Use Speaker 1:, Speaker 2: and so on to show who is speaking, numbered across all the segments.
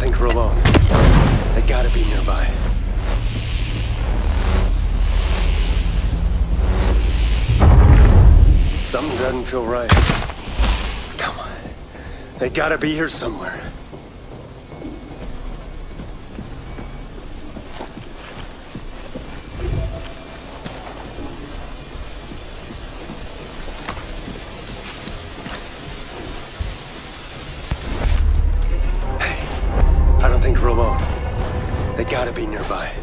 Speaker 1: think we're alone. They gotta be nearby. Something doesn't feel right. Come on. They gotta be here somewhere. Gotta be nearby.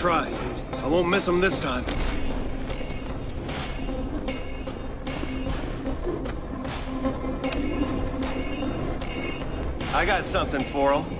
Speaker 1: try. I won't miss him this time. I got something for him.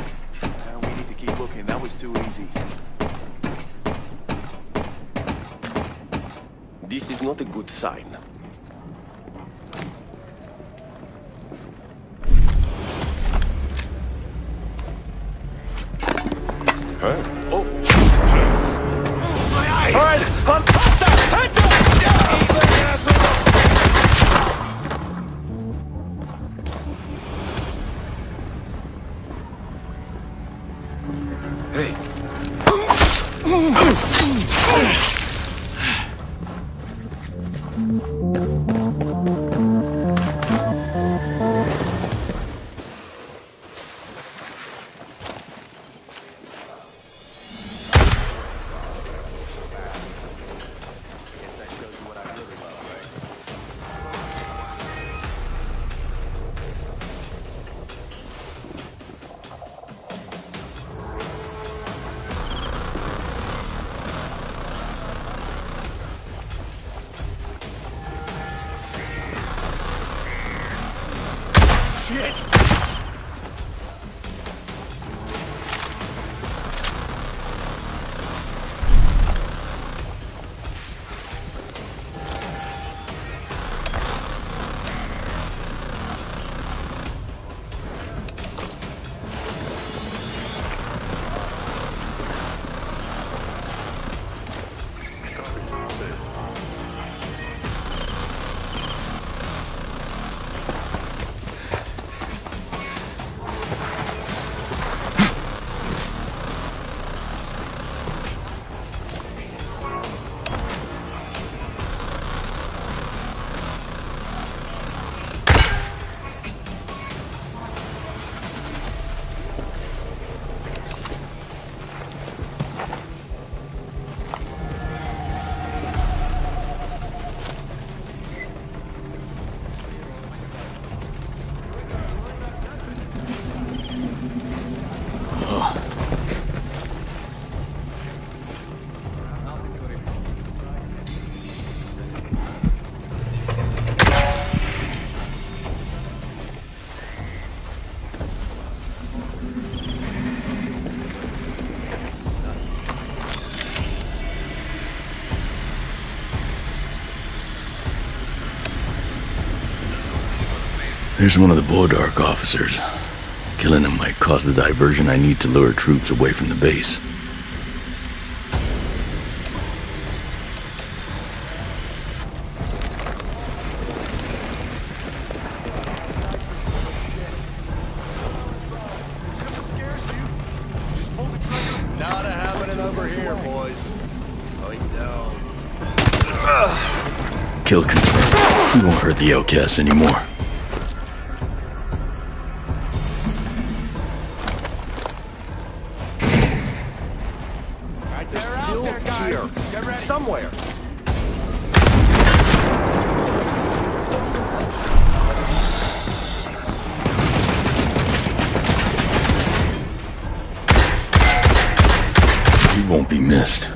Speaker 2: This is not a good sign. Huh? Oh! My eyes! All right, I'm! Hands up! Hey.
Speaker 3: There's one of the Bodark officers. Killing him might cause the diversion I need to lure troops away from the base. Kill confirmed. We won't hurt the outcasts anymore.
Speaker 4: They're still here. Somewhere.
Speaker 3: We won't be missed.